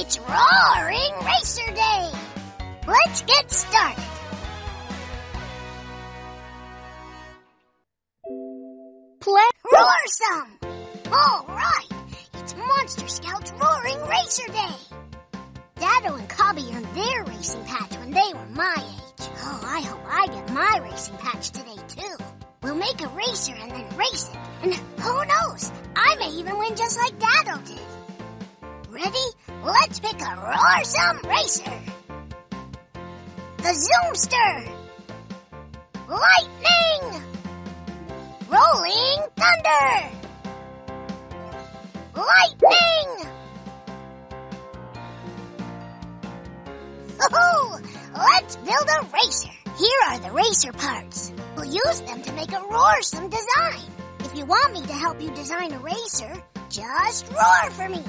It's Roaring Racer Day! Let's get started! Play. Roar some! All right! It's Monster Scouts Roaring Racer Day! Daddo and Cobby earned their racing patch when they were my age. Oh, I hope I get my racing patch today, too. We'll make a racer and then race it. And who knows? I may even win just like Daddo did. Ready? Let's pick a roarsome racer. The Zoomster. Lightning. Rolling Thunder. Lightning. Oh, let's build a racer. Here are the racer parts. We'll use them to make a roarsome design. If you want me to help you design a racer, just roar for me.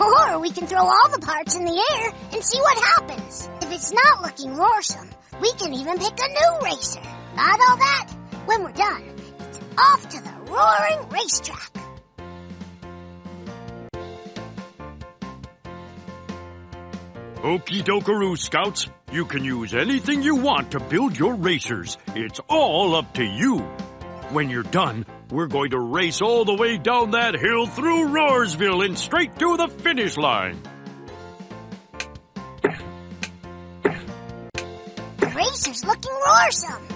Or we can throw all the parts in the air and see what happens. If it's not looking roarsome, we can even pick a new racer. Not all that? When we're done, it's off to the roaring racetrack. Okie dokaroo, Scouts. You can use anything you want to build your racers. It's all up to you. When you're done, we're going to race all the way down that hill through Roarsville and straight to the finish line. Racer's looking roarsome.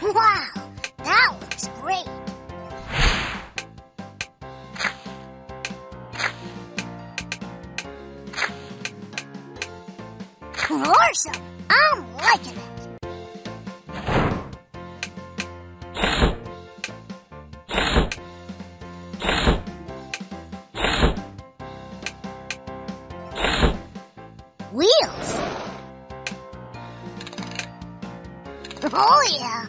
Wow, that looks great. Roarsome, I'm liking it. Wheels. Oh yeah,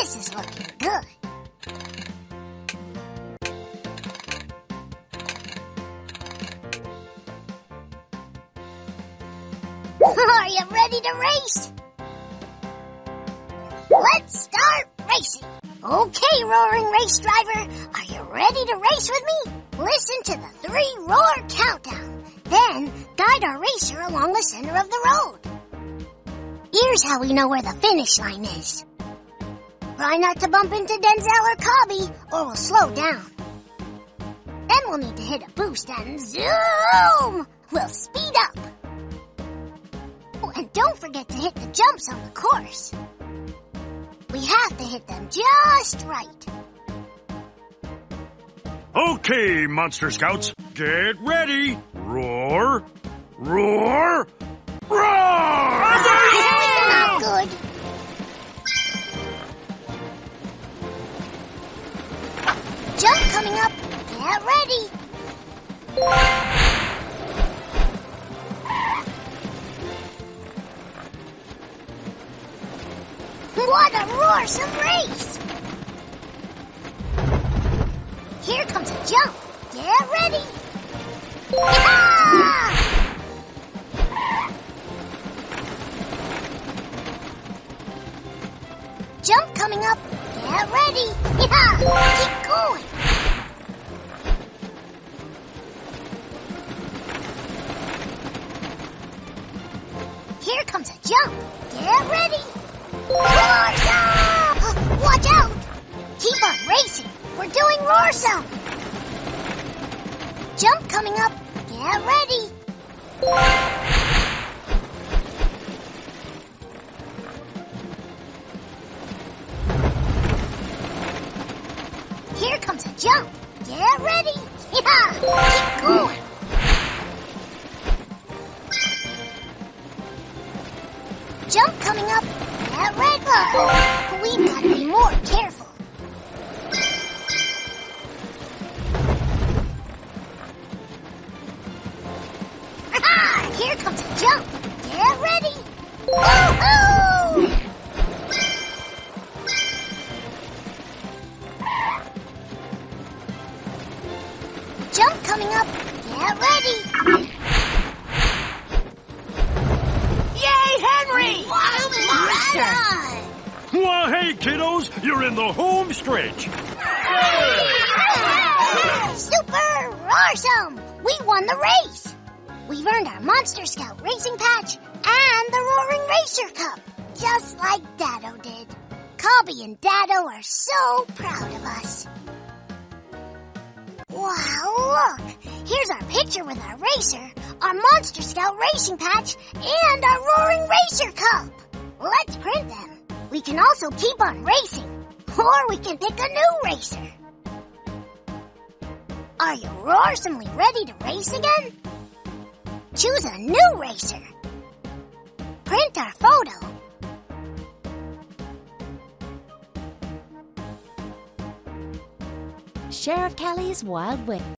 this is looking good. Are you ready to race? Let's start racing. Okay, roaring race driver, are you ready to race with me? Listen to the three roar countdown. Then guide our racer along the center of the road. Here's how we know where the finish line is. Try not to bump into Denzel or Cobby, or we'll slow down. Then we'll need to hit a boost and zoom! We'll speed up. Oh, and don't forget to hit the jumps on the course. We have to hit them just right. Okay, Monster Scouts, get ready. Roar, roar, roar! Not good. Coming up. Get ready. What a roarsome race! Here comes a jump. Get ready. Yeah! Jump coming up. Get ready. Keep going. Here comes a jump. Get ready. Roarsome! Watch out! Keep on racing. We're doing Roarsome. Jump coming up. Get ready. Here comes a jump. Get ready. Yeah! Keep going. Get. Uh, we've got to be more careful. Aha! Here comes a jump. Get ready. Woohoo! Well, hey, kiddos, you're in the home stretch. Super awesome! We won the race. We've earned our Monster Scout Racing Patch and the Roaring Racer Cup, just like Daddo did. Cobby and Daddo are so proud of us. Wow, look! Here's our picture with our racer, our Monster Scout Racing Patch, and our Roaring Racer Cup. Let's print them. We can also keep on racing, or we can pick a new racer. Are you roarsomely ready to race again? Choose a new racer. Print our photo. Sheriff Callie's Wild West.